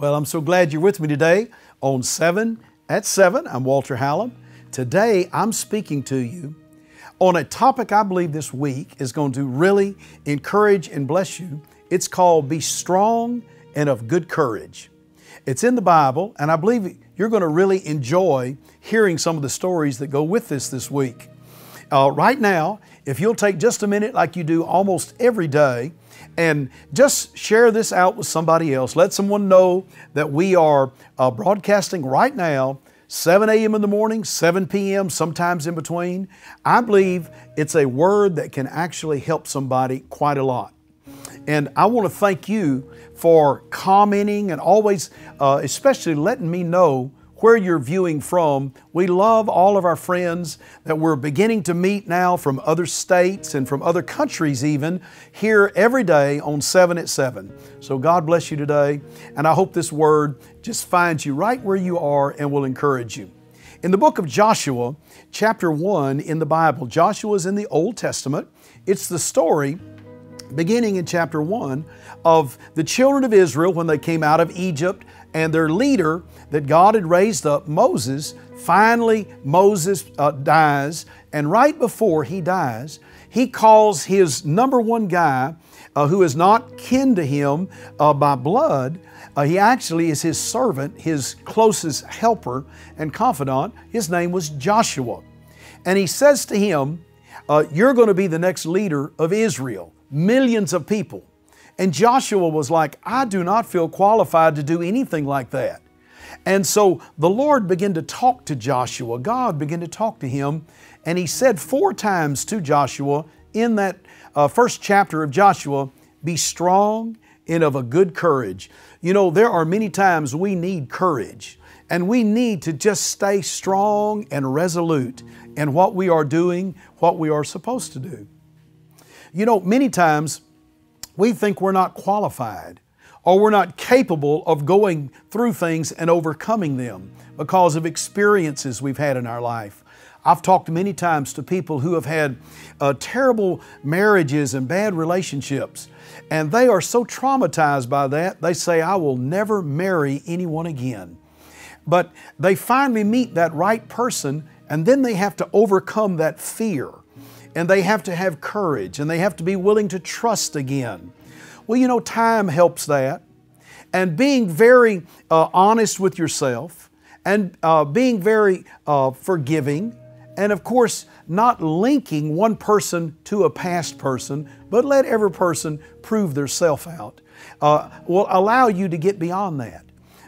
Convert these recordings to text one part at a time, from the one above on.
Well, I'm so glad you're with me today on 7 at 7. I'm Walter Hallam. Today I'm speaking to you on a topic I believe this week is going to really encourage and bless you. It's called Be Strong and of Good Courage. It's in the Bible, and I believe you're going to really enjoy hearing some of the stories that go with this this week. Uh, right now, if you'll take just a minute, like you do almost every day, and just share this out with somebody else. Let someone know that we are uh, broadcasting right now, 7 a.m. in the morning, 7 p.m., sometimes in between. I believe it's a word that can actually help somebody quite a lot. And I want to thank you for commenting and always, uh, especially letting me know where you're viewing from. We love all of our friends that we're beginning to meet now from other states and from other countries, even here every day on 7 at 7. So God bless you today, and I hope this word just finds you right where you are and will encourage you. In the book of Joshua, chapter 1 in the Bible, Joshua is in the Old Testament. It's the story beginning in chapter 1 of the children of Israel when they came out of Egypt and their leader that God had raised up, Moses, finally Moses uh, dies, and right before he dies, he calls his number one guy uh, who is not kin to him uh, by blood. Uh, he actually is his servant, his closest helper and confidant. His name was Joshua. And he says to him, uh, You're going to be the next leader of Israel, millions of people. And Joshua was like, I do not feel qualified to do anything like that. And so the Lord began to talk to Joshua. God began to talk to him. And he said four times to Joshua in that uh, first chapter of Joshua, Be strong and of a good courage. You know, there are many times we need courage. And we need to just stay strong and resolute in what we are doing, what we are supposed to do. You know, many times we think we're not qualified or we're not capable of going through things and overcoming them because of experiences we've had in our life. I've talked many times to people who have had uh, terrible marriages and bad relationships, and they are so traumatized by that, they say, I will never marry anyone again. But they finally meet that right person, and then they have to overcome that fear and they have to have courage and they have to be willing to trust again. Well, you know, time helps that. And being very uh, honest with yourself and uh, being very uh, forgiving, and of course, not linking one person to a past person, but let every person prove their self out, uh, will allow you to get beyond that.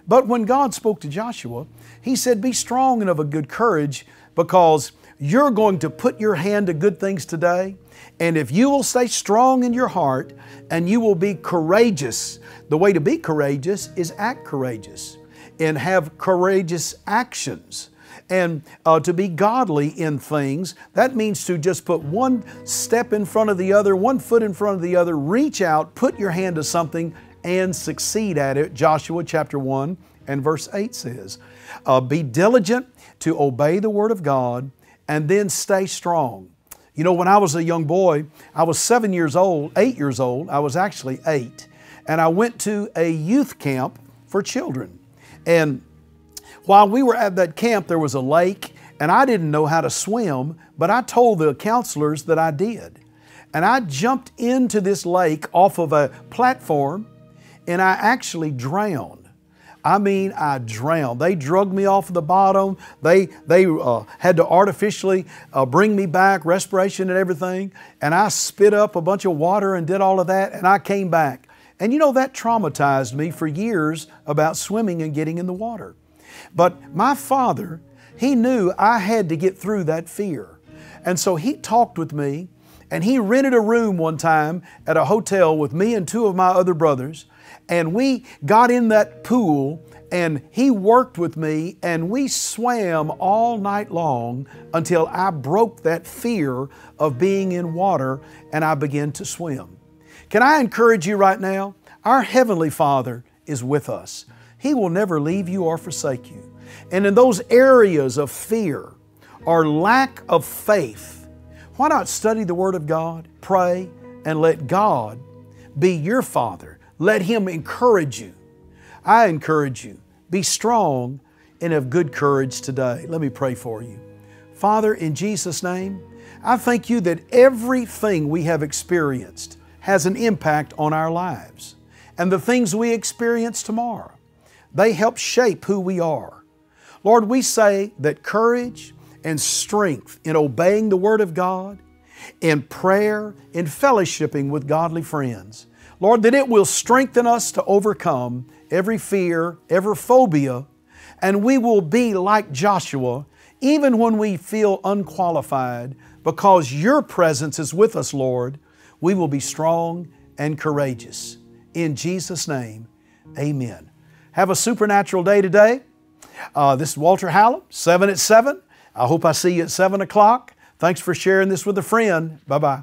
But when God spoke to Joshua, He said, Be strong and of a good courage because you're going to put your hand to good things today. And if you will stay strong in your heart and you will be courageous, the way to be courageous is act courageous and have courageous actions. And uh, to be godly in things, that means to just put one step in front of the other, one foot in front of the other, reach out, put your hand to something, and succeed at it. Joshua chapter 1 and verse 8 says, uh, Be diligent to obey the Word of God and then stay strong. You know, when I was a young boy, I was seven years old, eight years old, I was actually eight, and I went to a youth camp for children. And while we were at that camp, there was a lake, and I didn't know how to swim, but I told the counselors that I did. And I jumped into this lake off of a platform, and I actually drowned. I mean, I drowned. They drugged me off the bottom. They, they uh, had to artificially uh, bring me back, respiration and everything. And I spit up a bunch of water and did all of that, and I came back. And you know, that traumatized me for years about swimming and getting in the water. But my father, he knew I had to get through that fear. And so he talked with me, and he rented a room one time at a hotel with me and two of my other brothers and we got in that pool and he worked with me and we swam all night long until I broke that fear of being in water and I began to swim. Can I encourage you right now? Our Heavenly Father is with us. He will never leave you or forsake you. And in those areas of fear or lack of faith, why not study the Word of God, pray, and let God be your Father let Him encourage you. I encourage you, be strong and of good courage today. Let me pray for you. Father, in Jesus' name, I thank you that everything we have experienced has an impact on our lives. And the things we experience tomorrow, they help shape who we are. Lord, we say that courage and strength in obeying the Word of God, in prayer, in fellowshipping with godly friends, Lord, that it will strengthen us to overcome every fear, every phobia, and we will be like Joshua even when we feel unqualified because your presence is with us, Lord. We will be strong and courageous. In Jesus' name, amen. Have a supernatural day today. Uh, this is Walter Hallam, 7 at 7. I hope I see you at 7 o'clock. Thanks for sharing this with a friend. Bye bye.